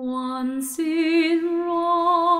Once in royal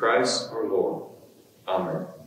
Christ our Lord. Amen.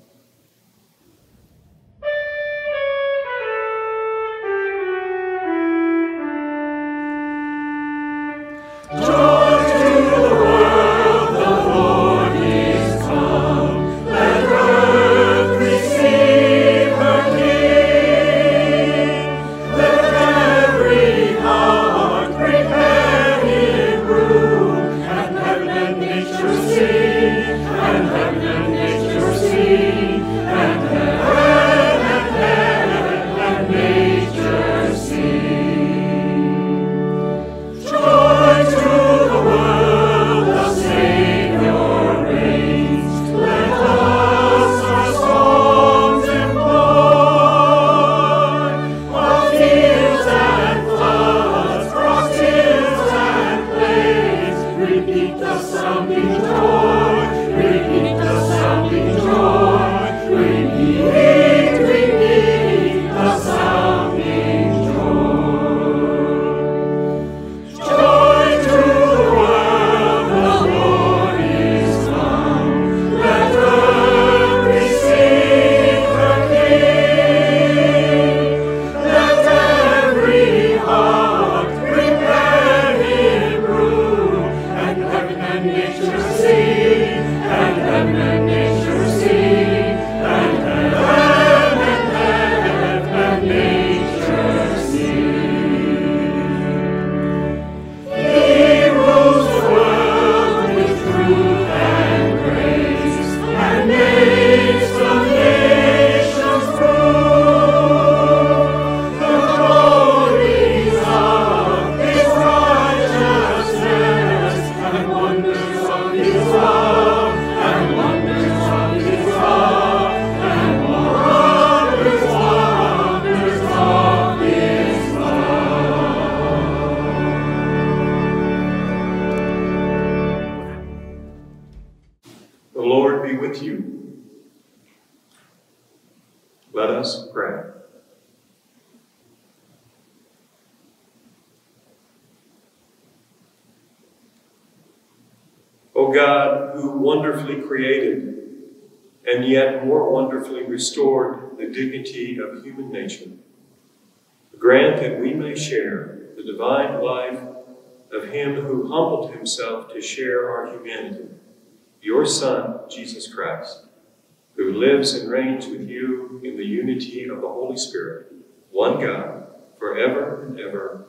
Holy Spirit, one God, forever and ever.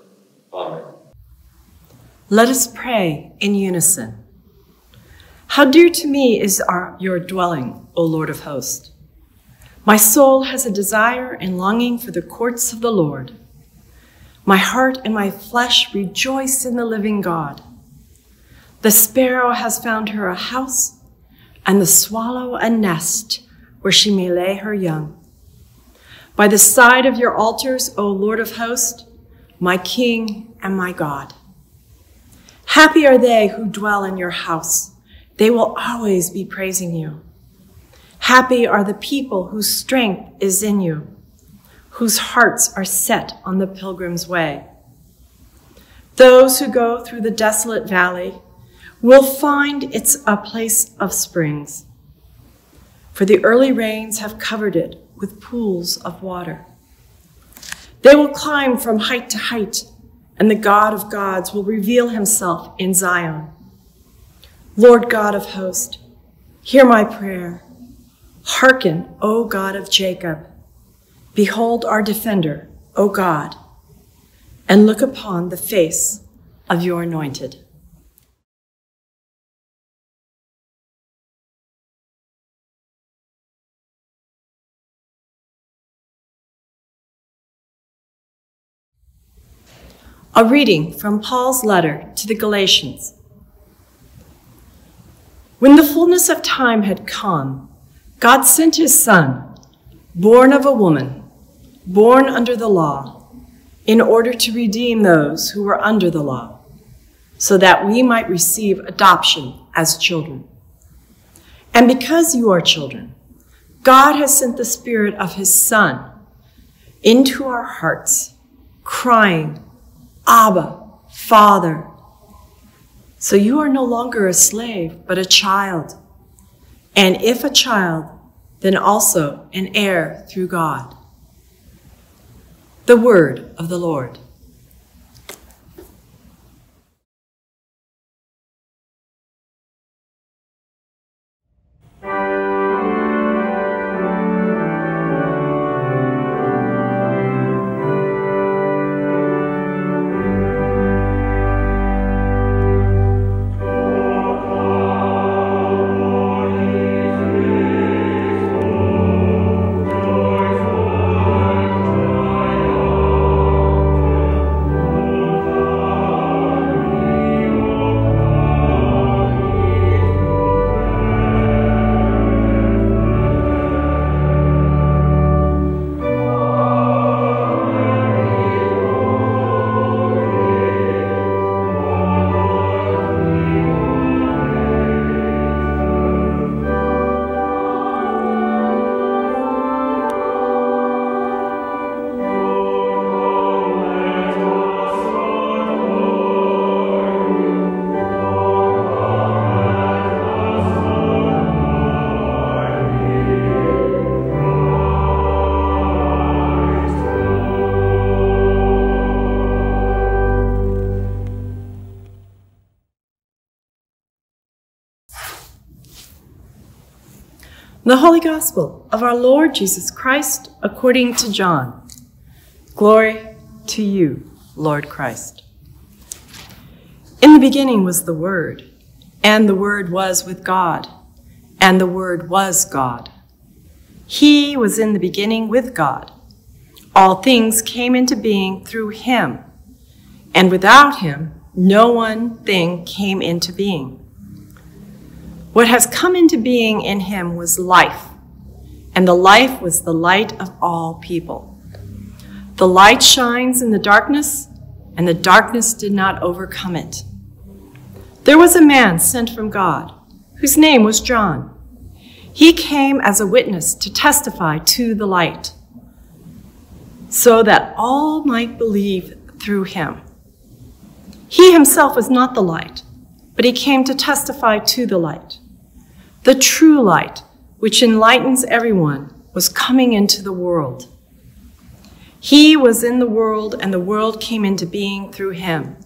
Amen. Let us pray in unison. How dear to me is our, your dwelling, O Lord of hosts. My soul has a desire and longing for the courts of the Lord. My heart and my flesh rejoice in the living God. The sparrow has found her a house, and the swallow a nest where she may lay her young. By the side of your altars, O Lord of hosts, my King and my God. Happy are they who dwell in your house. They will always be praising you. Happy are the people whose strength is in you whose hearts are set on the pilgrim's way. Those who go through the desolate valley will find it's a place of springs, for the early rains have covered it with pools of water. They will climb from height to height, and the God of gods will reveal himself in Zion. Lord God of hosts, hear my prayer. Hearken, O God of Jacob. Behold our defender, O God, and look upon the face of your anointed. A reading from Paul's letter to the Galatians. When the fullness of time had come, God sent his Son, born of a woman born under the law, in order to redeem those who were under the law, so that we might receive adoption as children. And because you are children, God has sent the Spirit of His Son into our hearts, crying, Abba, Father. So you are no longer a slave, but a child. And if a child, then also an heir through God. The word of the Lord. Holy Gospel of our Lord Jesus Christ according to John. Glory to you, Lord Christ. In the beginning was the Word, and the Word was with God, and the Word was God. He was in the beginning with God. All things came into being through him, and without him, no one thing came into being. What has come into being in him was life, and the life was the light of all people. The light shines in the darkness, and the darkness did not overcome it. There was a man sent from God, whose name was John. He came as a witness to testify to the light, so that all might believe through him. He himself was not the light but he came to testify to the light. The true light, which enlightens everyone, was coming into the world. He was in the world, and the world came into being through him.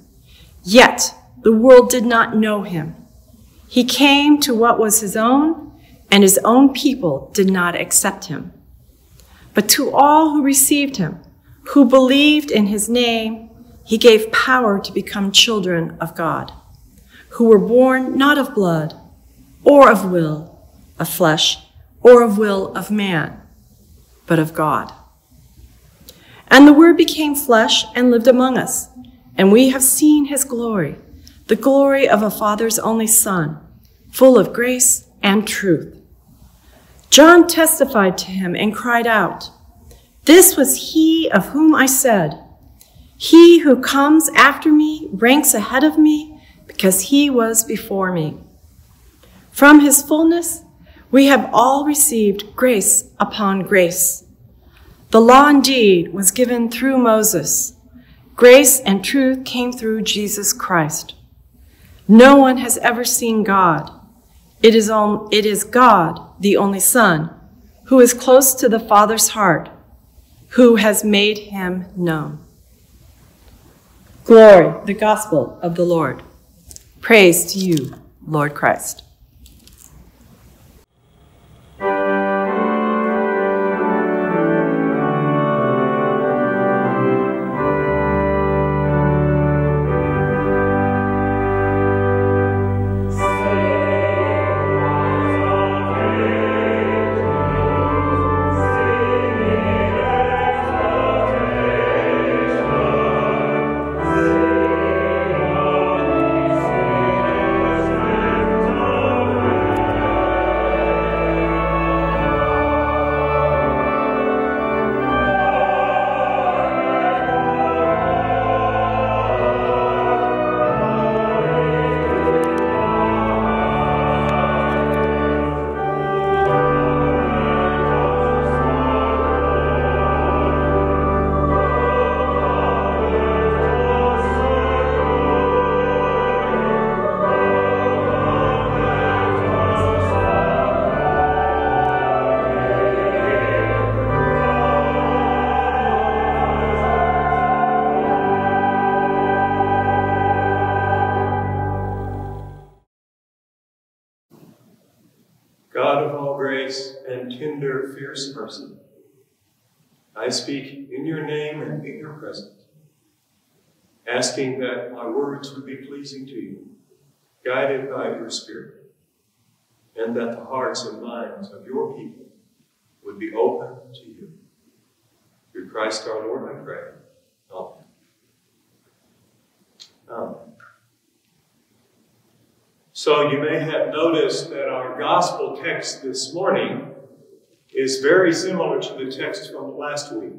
Yet the world did not know him. He came to what was his own, and his own people did not accept him. But to all who received him, who believed in his name, he gave power to become children of God, who were born not of blood, or of will, of flesh, or of will of man, but of God. And the Word became flesh and lived among us, and we have seen his glory, the glory of a Father's only Son, full of grace and truth. John testified to him and cried out, This was he of whom I said, He who comes after me ranks ahead of me because he was before me. From his fullness, we have all received grace upon grace. The law indeed was given through Moses. Grace and truth came through Jesus Christ. No one has ever seen God. It is, on, it is God, the only Son, who is close to the Father's heart, who has made him known. Glory, the gospel of the Lord. Praise to you, Lord Christ. I speak in your name and in your presence, asking that my words would be pleasing to you, guided by your Spirit, and that the hearts and minds of your people would be open to you. Through Christ our Lord, I pray. Amen. Amen. So you may have noticed that our gospel text this morning is very similar to the text from last week.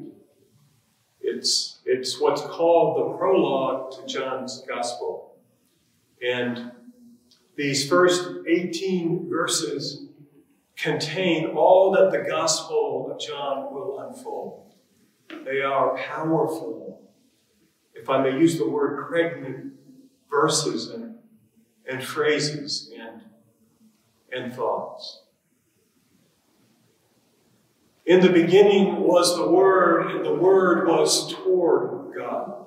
It's, it's what's called the prologue to John's Gospel. And these first 18 verses contain all that the Gospel of John will unfold. They are powerful, if I may use the word pregnant verses and, and phrases and, and thoughts. In the beginning was the Word, and the Word was toward God.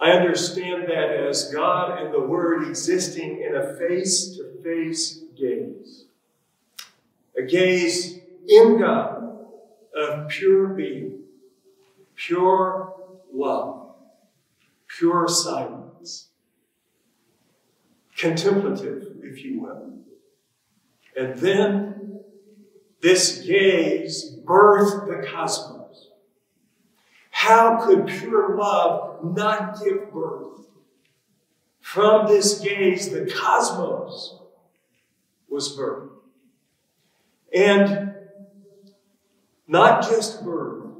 I understand that as God and the Word existing in a face to face gaze. A gaze in God of pure being, pure love, pure silence, contemplative, if you will. And then this gaze birthed the cosmos. How could pure love not give birth? From this gaze, the cosmos was birthed. And not just birthed,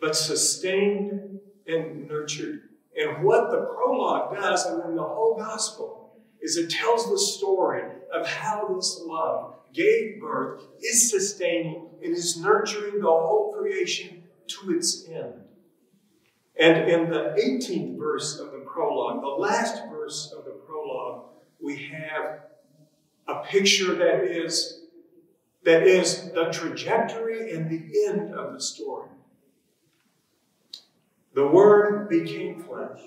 but sustained and nurtured. And what the prologue does, and then the whole gospel, is it tells the story of how this love gave birth, is sustaining, and is nurturing the whole creation to its end. And in the 18th verse of the prologue, the last verse of the prologue, we have a picture that is that is the trajectory and the end of the story. The Word became flesh,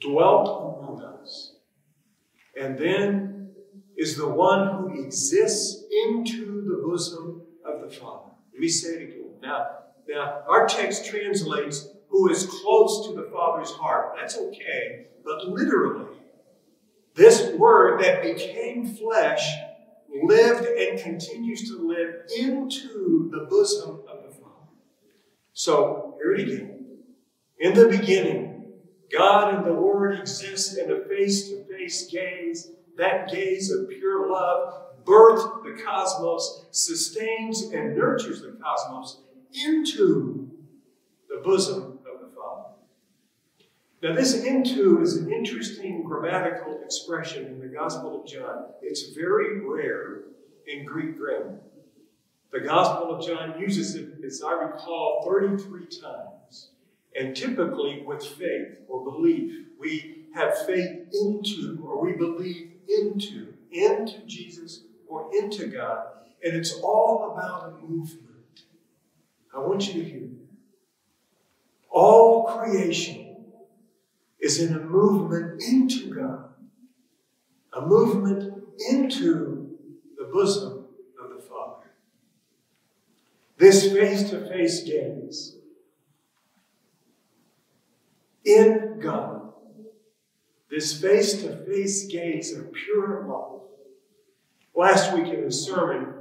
dwelt among us, and then is the one who exists into the bosom of the Father. Let me say it again. Now, now our text translates who is close to the Father's heart. That's okay, but literally, this word that became flesh lived and continues to live into the bosom of the Father. So, here it again. In the beginning, God and the Word exist in a face to face gaze. That gaze of pure love birthed the cosmos, sustains and nurtures the cosmos into the bosom of the Father. Now, this into is an interesting grammatical expression in the Gospel of John. It's very rare in Greek grammar. The Gospel of John uses it, as I recall, 33 times. And typically with faith or belief. We have faith into or we believe into, into Jesus or into God. And it's all about a movement. I want you to hear me. All creation is in a movement into God, a movement into the bosom of the Father. This face to face gaze in God, this face to face gaze of pure love. Last week in his sermon,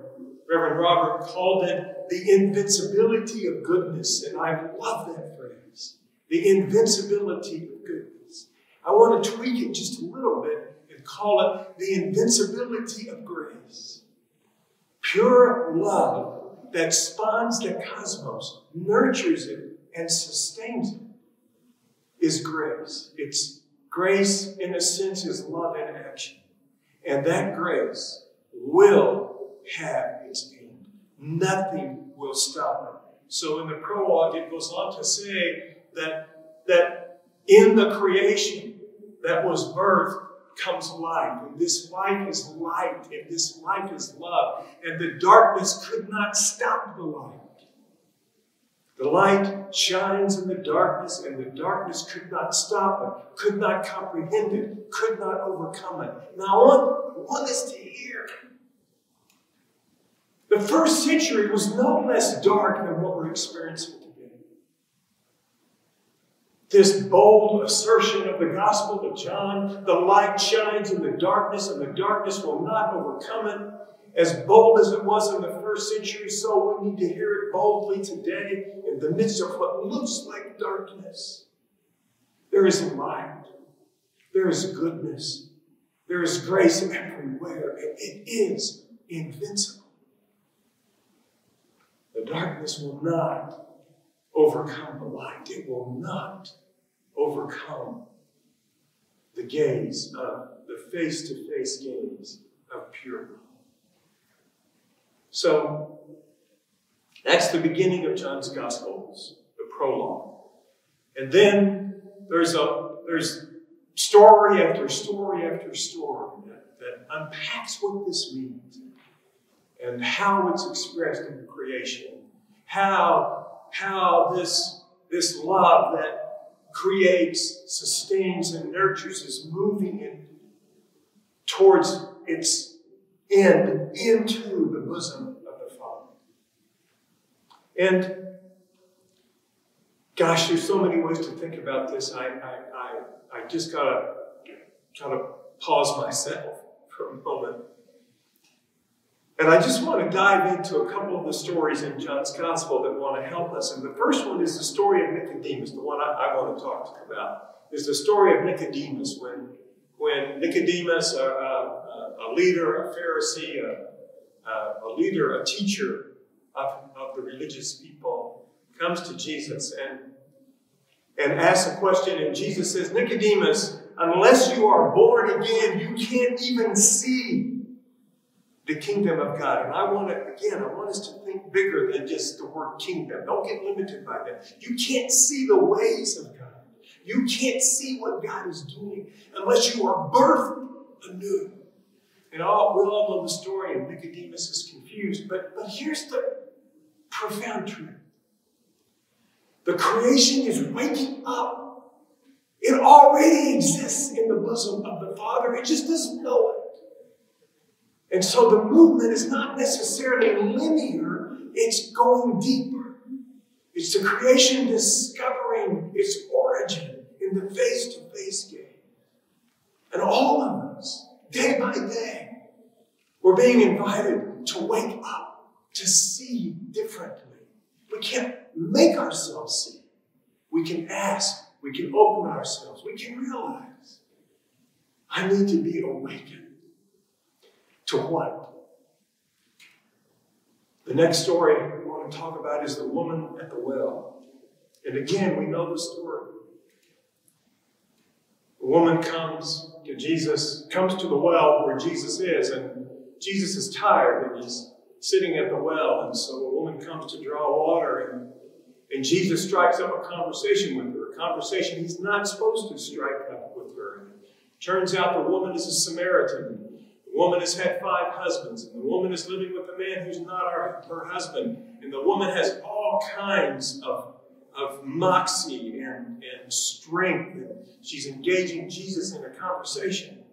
Reverend Robert called it the invincibility of goodness, and I love that phrase the invincibility of goodness. I want to tweak it just a little bit and call it the invincibility of grace. Pure love that spawns the cosmos, nurtures it, and sustains it is grace. It's grace, in a sense, is love in action. And that grace will have its end. Nothing will stop it. So in the prologue, it goes on to say that, that in the creation that was birthed comes light. And this light is light, and this light is love. And the darkness could not stop the light. The light shines in the darkness, and the darkness could not stop it, could not comprehend it, could not overcome it. Now, I want, I want us to hear. The first century was no less dark than what we're experiencing today. This bold assertion of the Gospel of John the light shines in the darkness, and the darkness will not overcome it. As bold as it was in the first century, so we need to hear it boldly today in the midst of what looks like darkness. There is light, there is goodness, there is grace everywhere, it is invincible. The darkness will not overcome the light, it will not overcome the gaze of the face to face gaze of pure love. So that's the beginning of John's Gospels, the prologue. And then there's a there's story after story after story that, that unpacks what this means and how it's expressed in the creation. How, how this, this love that creates, sustains, and nurtures is moving in towards its end, into the bosom of the Father. And gosh, there's so many ways to think about this. I, I, I, I just gotta of pause myself for a moment. And I just want to dive into a couple of the stories in John's Gospel that want to help us. And the first one is the story of Nicodemus, the one I, I want to talk about. Is the story of Nicodemus when, when Nicodemus, uh, uh, a leader, a Pharisee, a, a leader, a teacher of, of the religious people, comes to Jesus and, and asks a question. And Jesus says, Nicodemus, unless you are born again, you can't even see the kingdom of God. And I want to, again, I want us to think bigger than just the word kingdom. Don't get limited by that. You can't see the ways of God. You can't see what God is doing unless you are birthed anew. And all, we all know the story, and Nicodemus is confused. But, but here's the profound truth the creation is waking up. It already exists in the bosom of the Father, it just doesn't know it. And so the movement is not necessarily linear, it's going deeper. It's the creation discovering its origin in the face to face game. And all of us, day by day, we're being invited to wake up, to see differently. We can't make ourselves see. We can ask, we can open ourselves, we can realize I need to be awakened. To what? The next story we want to talk about is the woman at the well. And again, we know the story. The woman comes to Jesus, comes to the well where Jesus is, and Jesus is tired and he's sitting at the well. And so a woman comes to draw water, and, and Jesus strikes up a conversation with her, a conversation he's not supposed to strike up with her. Turns out the woman is a Samaritan. The woman has had five husbands, and the woman is living with a man who's not our, her husband. And the woman has all kinds of, of moxie and, and strength. And she's engaging Jesus in a conversation.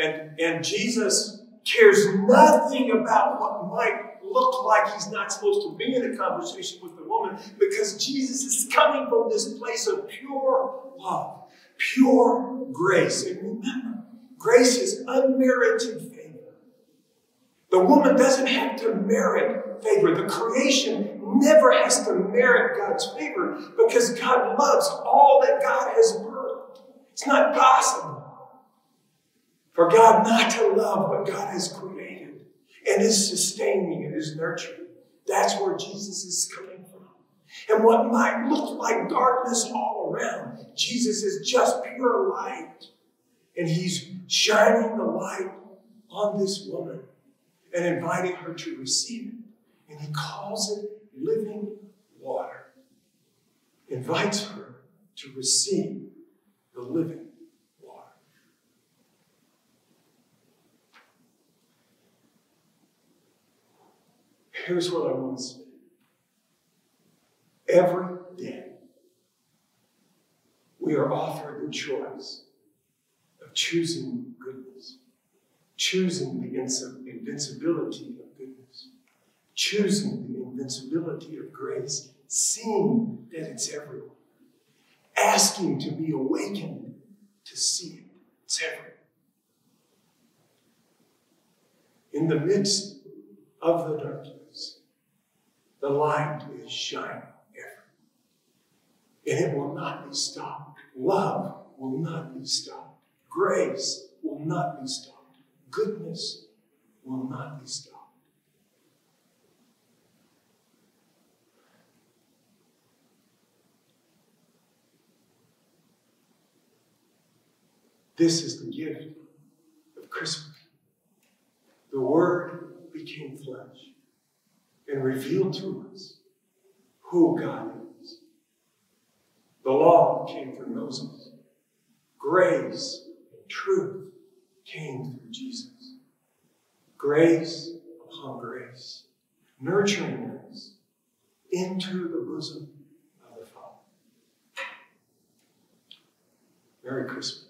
And, and Jesus cares nothing about what might look like he's not supposed to be in a conversation with the woman because Jesus is coming from this place of pure love, pure grace. And remember, grace is unmerited favor. The woman doesn't have to merit favor. The creation never has to merit God's favor because God loves all that God has birthed. It's not possible for God not to love what God has created and is sustaining and is nurturing. That's where Jesus is coming from. And what might look like darkness all around, Jesus is just pure light. And he's shining the light on this woman and inviting her to receive it. And he calls it living water. Invites her to receive the living water. Here's what I want to say. Every day, we are offered the choice choosing goodness, choosing the invincibility of goodness, choosing the invincibility of grace, seeing that it's everywhere, asking to be awakened to see it. It's everywhere. In the midst of the darkness, the light is shining everywhere, And it will not be stopped. Love will not be stopped. Grace will not be stopped. Goodness will not be stopped. This is the gift of Christmas. The Word became flesh and revealed to us who God is. The law came through Moses. Grace truth came through Jesus. Grace upon grace, nurturing us into the bosom of the Father. Merry Christmas.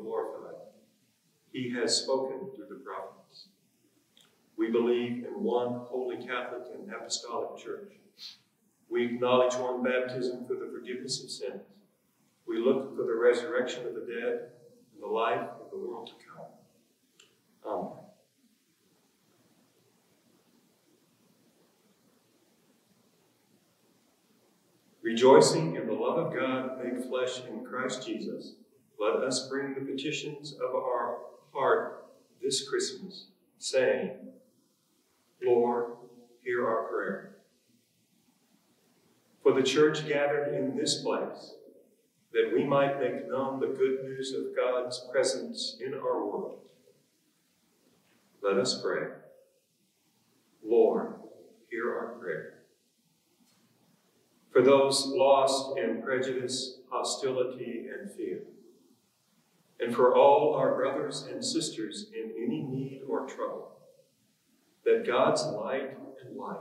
glorified. He has spoken through the prophets. We believe in one holy Catholic and Apostolic Church. We acknowledge one baptism for the forgiveness of sins. We look for the resurrection of the dead and the life of the world to come. Amen. Rejoicing in the love of God made flesh in Christ Jesus, let us bring the petitions of our heart this Christmas, saying, Lord, hear our prayer. For the church gathered in this place, that we might make known the good news of God's presence in our world. Let us pray. Lord, hear our prayer. For those lost in prejudice, hostility, and fear, and for all our brothers and sisters in any need or trouble, that God's light and life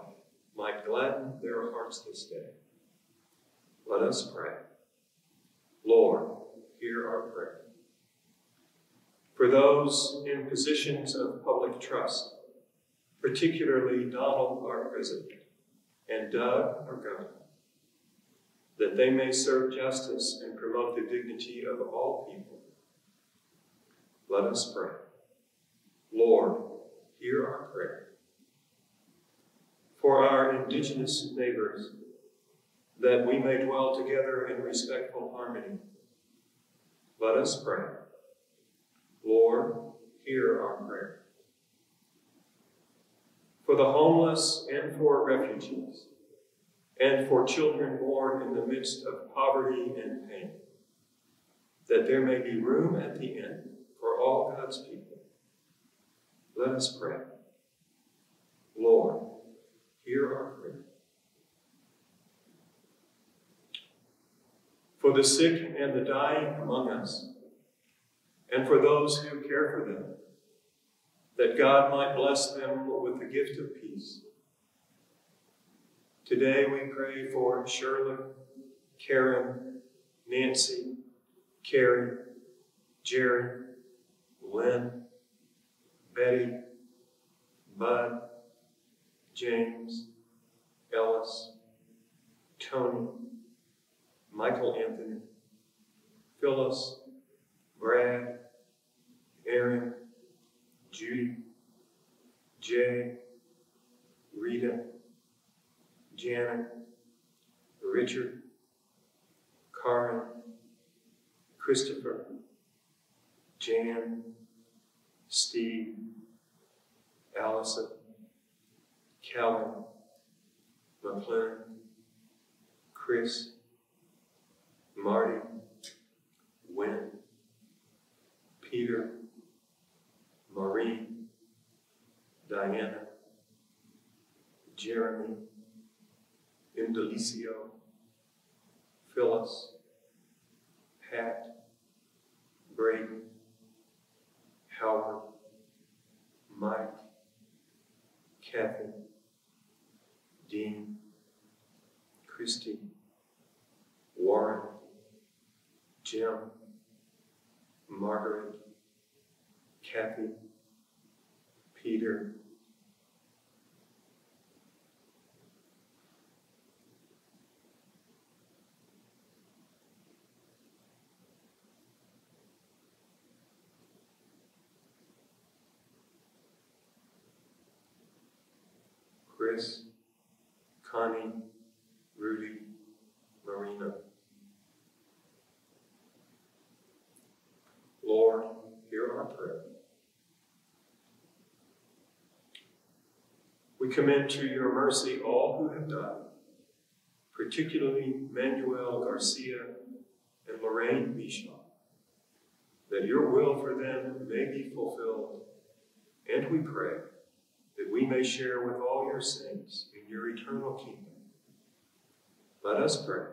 might gladden their hearts this day. Let us pray. Lord, hear our prayer. For those in positions of public trust, particularly Donald, our president, and Doug, our governor, that they may serve justice and promote the dignity of all people. Let us pray. Lord, hear our prayer. For our indigenous neighbors, that we may dwell together in respectful harmony. Let us pray. Lord, hear our prayer. For the homeless and for refugees, and for children born in the midst of poverty and pain, that there may be room at the end all God's people. Let us pray. Lord, hear our prayer. for the sick and the dying among us, and for those who care for them, that God might bless them with the gift of peace. Today we pray for Shirley, Karen, Nancy, Carrie, Jerry, Lynn, Betty, Bud, James, Ellis, Tony, Michael Anthony, Phyllis, Brad, Aaron, Judy, Jay, Rita, Janet, Richard, Karen, Christopher, Jan, Steve, Allison, Calvin, McLaren, Chris, Marty, Wynn, Peter, Maureen, Diana, Jeremy, Indelicio, Phyllis, Pat, Braden, Howard, Mike, Kathy, Dean, Christy, Warren, Jim, Margaret, Kathy, Peter, Chris, Connie, Rudy, Marina. Lord, hear our prayer. We commend to your mercy all who have died, particularly Manuel Garcia and Lorraine Bischoff, that your will for them may be fulfilled. And we pray that we may share with all your saints in your eternal kingdom. Let us pray.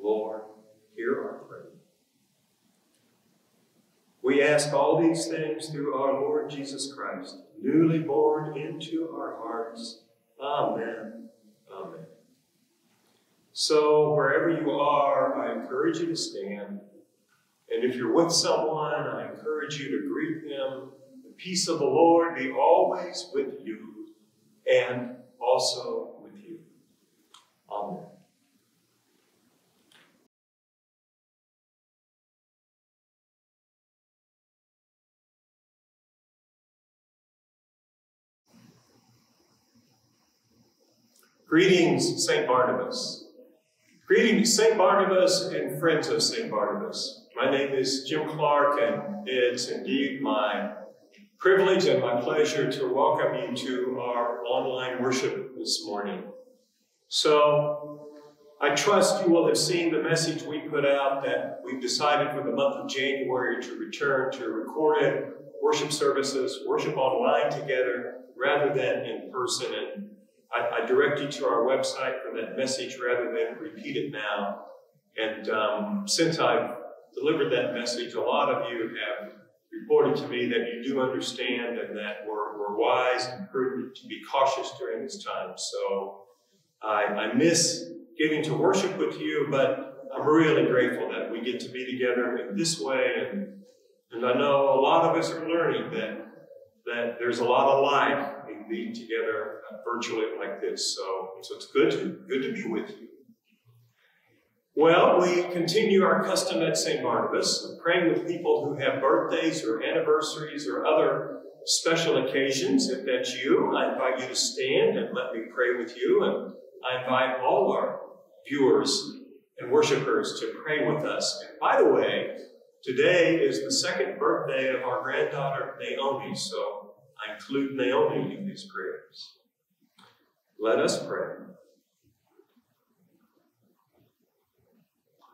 Lord, hear our prayer. We ask all these things through our Lord Jesus Christ, newly born into our hearts. Amen. Amen. So, wherever you are, I encourage you to stand. And if you're with someone, I encourage you to greet them. Peace of the Lord be always with you and also with you. Amen. Greetings, St. Barnabas. Greetings, St. Barnabas and friends of St. Barnabas. My name is Jim Clark, and it's indeed my privilege and my pleasure to welcome you to our online worship this morning. So, I trust you will have seen the message we put out that we've decided for the month of January to return to recorded worship services, worship online together rather than in person. And I, I, direct you to our website for that message rather than repeat it now. And um, since I've delivered that message, a lot of you have reported to me that you do understand and that we're, we're wise and prudent to be cautious during this time. So I, I miss getting to worship with you, but I'm really grateful that we get to be together in this way. And, and I know a lot of us are learning that, that there's a lot of life in being together virtually like this. So, so it's good to, good to be with you. Well, we continue our custom at St. Barnabas, of praying with people who have birthdays or anniversaries or other special occasions. If that's you, I invite you to stand and let me pray with you. And I invite all our viewers and worshipers to pray with us. And by the way, today is the second birthday of our granddaughter, Naomi. So I include Naomi in these prayers. Let us pray.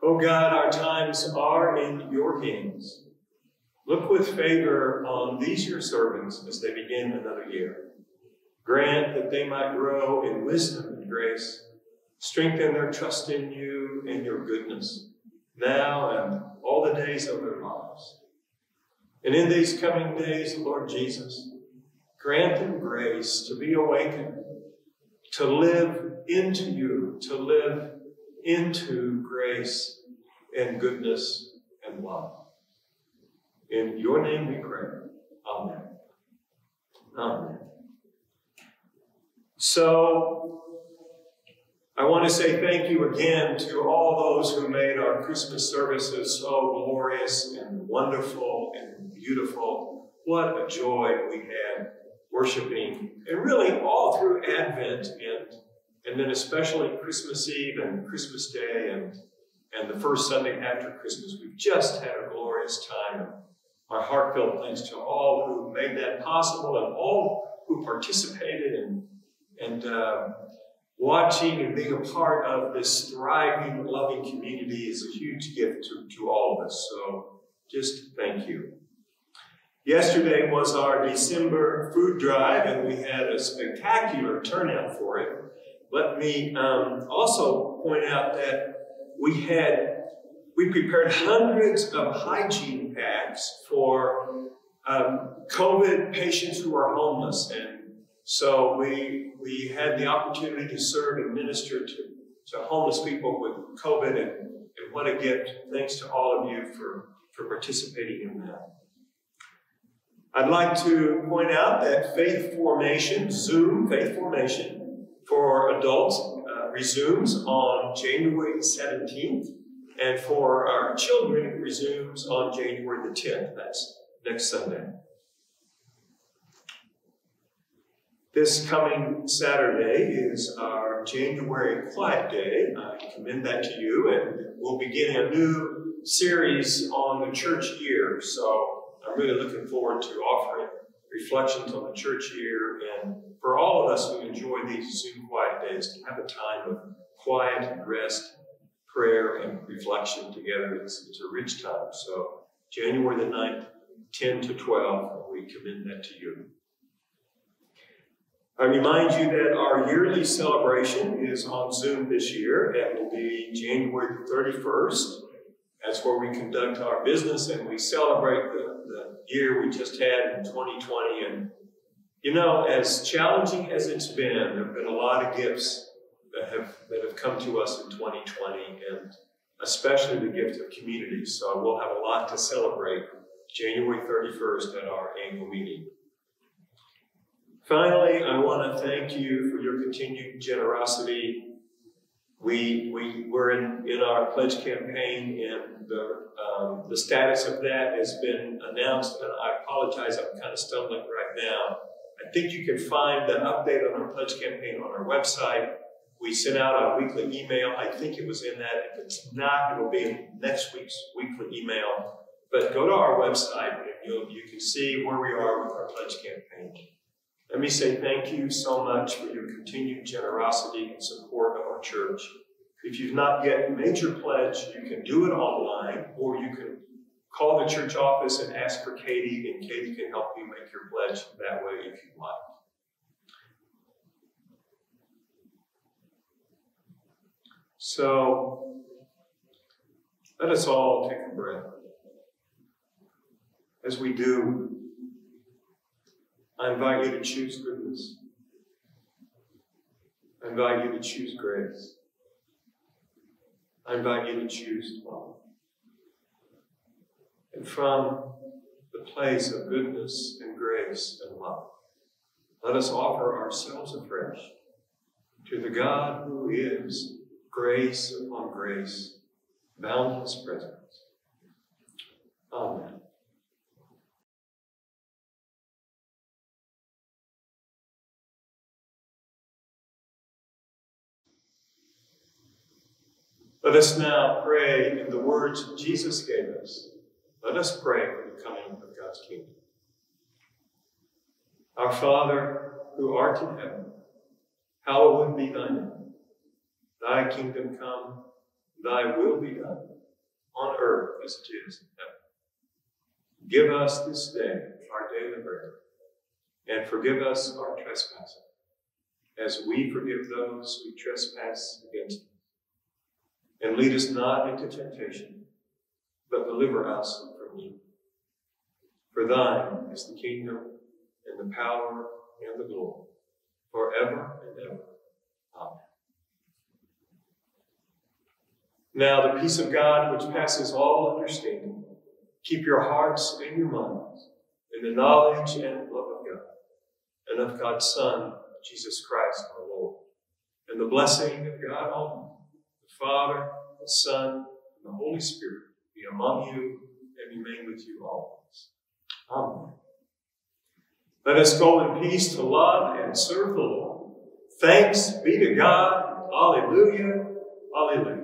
Oh God, our times are in your hands. Look with favor on these your servants as they begin another year. Grant that they might grow in wisdom and grace. Strengthen their trust in you and your goodness, now and all the days of their lives. And in these coming days, Lord Jesus, grant them grace to be awakened, to live into you, to live into grace and goodness and love. In your name we pray. Amen. Amen. So, I want to say thank you again to all those who made our Christmas services so glorious and wonderful and beautiful. What a joy we had worshiping, and really all through Advent and and then especially Christmas Eve and Christmas Day and, and the first Sunday after Christmas. We've just had a glorious time. My heartfelt thanks to all who made that possible and all who participated and, and uh, watching and being a part of this thriving, loving community is a huge gift to, to all of us. So just thank you. Yesterday was our December food drive, and we had a spectacular turnout for it. Let me um, also point out that we had, we prepared hundreds of hygiene packs for um, COVID patients who are homeless. And so we, we had the opportunity to serve and minister to, to homeless people with COVID. And, and what a gift. Thanks to all of you for, for participating in that. I'd like to point out that Faith Formation, Zoom Faith Formation, for adults uh, resumes on January 17th, and for our children, it resumes on January the 10th. That's next Sunday. This coming Saturday is our January Quiet Day. I commend that to you, and we'll begin a new series on the church year. So I'm really looking forward to offering reflections on the church year and for all of us who enjoy these Zoom quiet days to have a time of quiet rest, prayer and reflection together. It's, it's a rich time. So January the 9th, 10 to 12, we commend that to you. I remind you that our yearly celebration is on Zoom this year. It will be January the 31st. That's where we conduct our business and we celebrate the, the year we just had in 2020. And, you know, as challenging as it's been, there have been a lot of gifts that have, that have come to us in 2020, and especially the gift of community. So we'll have a lot to celebrate January 31st at our annual meeting. Finally, I want to thank you for your continued generosity. We, we, we're in, in our pledge campaign, and the, um, the status of that has been announced, and I apologize, I'm kind of stumbling right now. I think you can find the update on our pledge campaign on our website. We sent out a weekly email. I think it was in that. If it's not, it will be in next week's weekly email. But go to our website and you'll, you can see where we are with our pledge campaign. Let me say thank you so much for your continued generosity and support of our church. If you've not yet made your pledge, you can do it online or you can call the church office and ask for Katie, and Katie can help you make your pledge that way if you'd like. So, let us all take a breath. As we do, I invite you to choose goodness. I invite you to choose grace. I invite you to choose love. And from the place of goodness and grace and love, let us offer ourselves afresh to the God who is grace upon grace, boundless presence. Amen. Let us now pray in the words Jesus gave us. Let us pray for the coming of God's kingdom. Our Father, who art in heaven, hallowed be thy name. Thy kingdom come, thy will be done, on earth as it is in heaven. Give us this day our daily bread, and forgive us our trespasses, as we forgive those who trespass against us and lead us not into temptation, but deliver us from evil. For thine is the kingdom, and the power, and the glory, forever and ever. Amen. Now the peace of God, which passes all understanding, keep your hearts and your minds in the knowledge and love of God, and of God's Son, Jesus Christ our Lord, and the blessing of God Almighty Father, the Son, and the Holy Spirit be among you and remain with you always. Amen. Let us go in peace to love and serve the Lord. Thanks be to God. Alleluia. Alleluia.